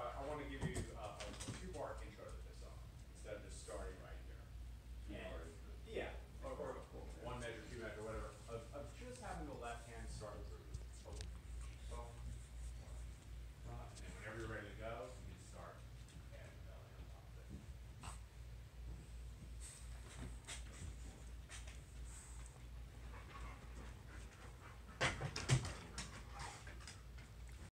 I want to give you